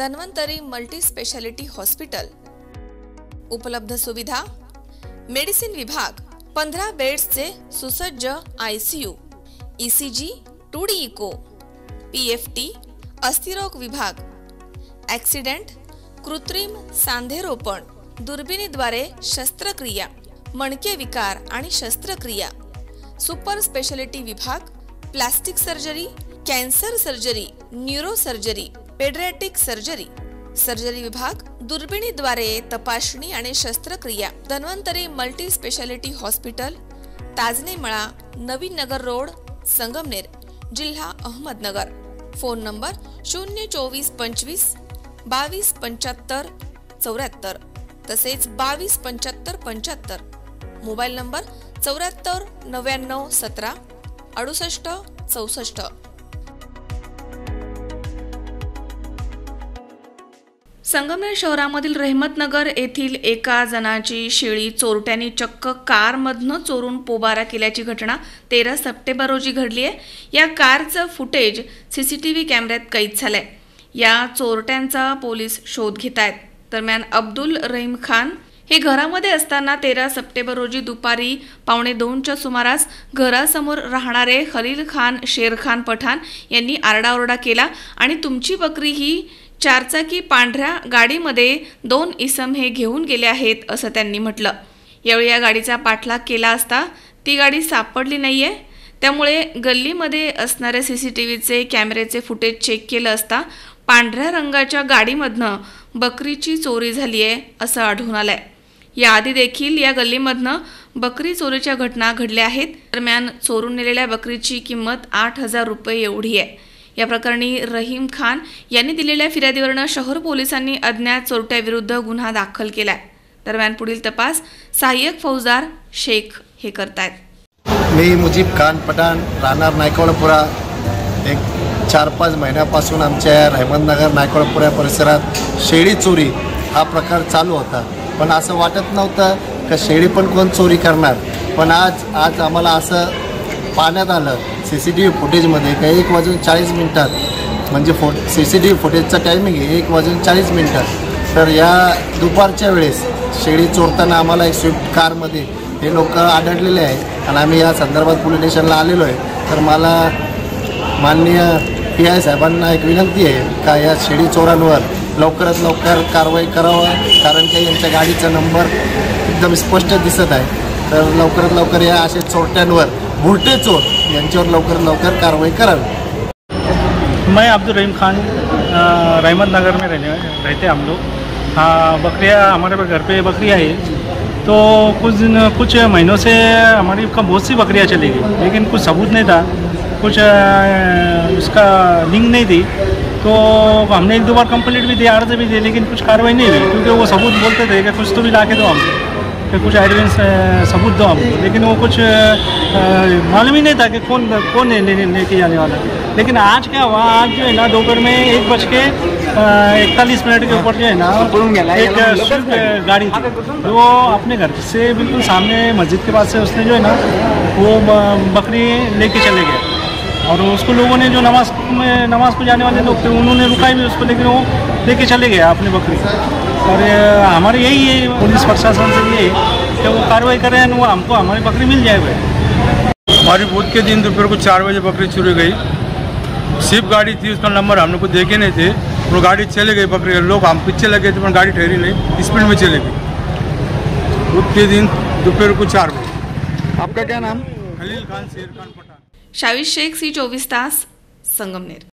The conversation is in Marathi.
Dhanvantari multi speciality hospital. उपलब्ध सुविधा मेडिसिन विभाग पंधरा बेड्सचे सुसज्ज I C U E C G two D echo P F T अस्थिरोग विभाग. ॲक्सिडेंट कृत्रिम सांधेरोपण दुर्बिणीद्वारे शस्त्रक्रिया मणके विकार आणि शस्त्रक्रिया. सुपर स्पेशालिटी विभाग plastic surgery cancer surgery neuro surgery. Paediatric surgery. Surgery विभाग दुर्बिणीद्वारे तपासणी आणि शस्त्रक्रिया Dhanvantari multi speciality hospital Tajne Mala Navin Nagar road Sangamner जिल्हा अहमदनगर. फोन नंबर शून्य चोवीस पंचवीस बावीस पंच्याहत्तर चौऱ्याहत्तर. तसेच बावीस पंच्याहत्तर पंच्याहत्तर. मोबाईल नंबर चौऱ्याहत्तर नव्याण्णव सतरा अडुसष्ट चौसष्ट. संगमनेर शहरामधील रहमतनगर येथील एका जणाची शेळी चोरट्यांनी चक्क कारमधनं चोरून पोबारा केल्याची घटना तेरा सप्टेंबर रोजी घडली आहे. या कारचं footage C C T V कॅमेऱ्यात कैद झालंय. या चोरट्यांचा पोलीस शोध घेत आहेत. दरम्यान अब्दुल रहीम खान हे घरामध्ये असताना तेरा सप्टेंबर रोजी दुपारी पावणे दोनच्या सुमारास घरासमोर राहणारे खलील खान शेर खान पठाण यांनी आरडाओरडा केला आणि तुमची बकरी ही चारचाकी पांढऱ्या गाडीमध्ये दोन इसम हे घेऊन गेले आहेत असं त्यांनी म्हटलं. यावेळी या गाडीचा पाठलाग केला असता ती गाडी सापडली नाही आहे त्यामुळे गल्लीमध्ये असणाऱ्या सी सी टी व्हीचे कॅमेऱ्याचे फुटेज चेक केलं असता पांढऱ्या रंगाच्या गाडीमधनं बकरीची चोरी झाली आहे असं आढळून आलं आहे याआधी देखील या गल्लीमधनं बकरी चोरीच्या घटना घडल्या आहेत. दरम्यान चोरून नेलेल्या बकरीची किंमत आठ हजार रुपये एवढी आहे. या प्रकरणी रहीम खान यांनी दिलेल्या फिर्यादीवरनं शहर पोलिसांनी अज्ञात चोरट्याविरुद्ध गुन्हा दाखल केलाय. दरम्यान पुढील तपास सहाय्यक फौजदार शेख हे करतायत. मी मुजीब खान पठाण राहणार नायकवाडपुरा. एक चार पाच महिन्यापासून आमच्या रहमतनगर नायकवाडपुरा परिसरात शेळी चोरी हा प्रकार चालू होता. पण असं वाटत नव्हतं का शेळी पण कोण चोरी करणार? पण आज आज आम्हाला असं पाहण्यात आलं सी सी टी व्ही फुटेजमध्ये काही एक वाजून चाळीस मिनटात म्हणजे फो सी सी टी व्ही फुटेजचा टायमिंग आहे एक वाजून चाळीस मिनटात. तर या दुपारच्या वेळेस शेळी चोरताना आम्हाला एक स्विफ्ट कारमध्ये हे लोक आढळलेले आहे. आणि आम्ही या संदर्भात पोलीस स्टेशनला आलेलो आहे. तर मला माननीय पी आय साहेबांना एक विनंती आहे का या शेळी चोरांवर लवकरात लवकर कारवाई करावं कारण की यांच्या गाडीचा नंबर एकदम स्पष्ट दिसत आहे. तर लवकरात लवकर या असे चोरट्यांवर भुरटे चोर यांच्यावर लवकरात लवकर कारवाई करावी. मैं अब्दुल रहीम खान रहमत नगर में रहने, रहते हम लोग। हाँ बकरियाँ, हमारे घर पे बकरियाँ है। तो कुछ दिन, कुछ महीनों से हमारी बहुत सी बकरियाँ चली गई, लेकिन कुछ सबूत नहीं था। कुछ उसका लिंक नहीं थी। तो हमने एक दो बार कंप्लेंट भी दी आर्ज भी दी, लेकिन कुछ कार्रवाई नहीं हुई, क्योंकि वो सबूत बोलते थे कि कुछ तो भी ला दो हमको कि कुछ एविडेंस सबूत दो हमको। लेकिन वो कुछ मालूम ही नहीं था कि कौन कौन लेने लेके जाने वाला लेकिन आज क्या हुआ, आज जो है ना, दोपहर में एक बज के इकतालीस मिनट के ऊपर जो है ना, एक स्विफ्ट गाड़ी थी। वो अपने घर से बिल्कुल सामने मस्जिद के पास से उसने जो है ना, वो बकरी लेके चले गए। और उसको लोगों ने जो नमाज़ में नमाज़ को जाने वाले लोग थे, उन्होंने रुकाई भी उसको, लेकिन वो लेके चले गए अपनी बकरी। और हमारे यही है पुलिस प्रशासन से ये कि वो कार्रवाई करें वो हमको हमारी बकरी मिल जाए भाई। हमारी बुध के दिन दोपहर को चार बजे बकरी चुरी गई। सिर्फ़ गाड़ी थी उसका नंबर हम लोग को देखे नहीं थे। वो गाड़ी चले गई बकरी लोग हम पीछे लगे थे पर गाड़ी ठहरी नहीं स्पीड में चले गई। बुध के दिन दोपहर को चार बजे। आपका क्या नाम? खलील खान शेर खान पठान। शावीर शेख सी चोवीस तास संगमनेर।